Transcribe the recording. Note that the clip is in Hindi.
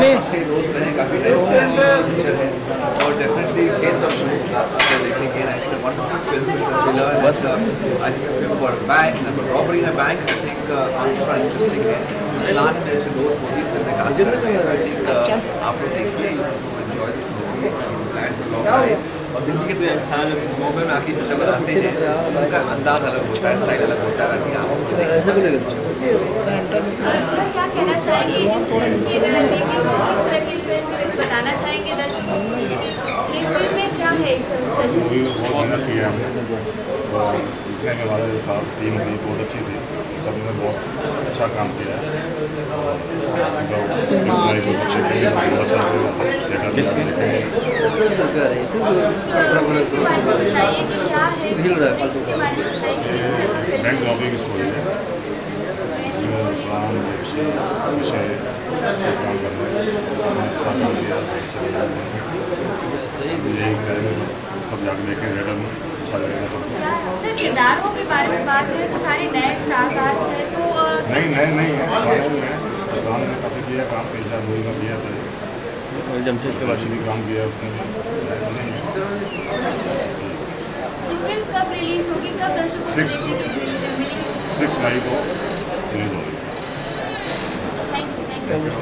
दोस्त रहे काफ़ी टाइम से टीचर है और डेफिनेटली खेल तो देखेंगे it's a wonderful film it's a thriller बस I think film about bank robbery in a bank I think concept interesting है। इस्लाम में मेरे अच्छे दोस्त मोदी फ़िल्म में कास्ट कर रहे हैं आई थिंक आप लोग देखिए enjoy this movie glad to long और दिल्ली के तो इंसान मुंबई में आके पिक्चर बनाते हैं उनका अंदाज अलग होता है स्टाइल अलग होता है आप सर क्या कहना चाहेंगे इस फ़िल्म के लेके किस तरह की फ़िल्म बताना चाहेंगे दर्शकों को ये फ़िल्म में क्या है स्पेशल मूवी में बहुत मेहनत की है हमने और जितने में हमारे साथ टीम थी बहुत अच्छी थी। सबने बहुत अच्छा काम किया। है और मतलब को के अच्छा कि है इसके बारे में बताइए बैंक जॉबिंग स्टोरी है विषय पे काम करना काम। यही करेंगे सब जाकर देखें थिएटर में अच्छा लगेगा सबको सर किरदारों के बारे में बात करें तो सारे नए स्टार कास्ट है तो नहीं नहीं नहीं है इस्लाम ने काफ़ी किया काम तीन चार मूवी में किया था जमशेद के बाद भी काम किया उसने कब रिलीज़ होगी कब दर्शकों को को सिक्स मई को रिलीज़ होगी थैंक यू थैंक यू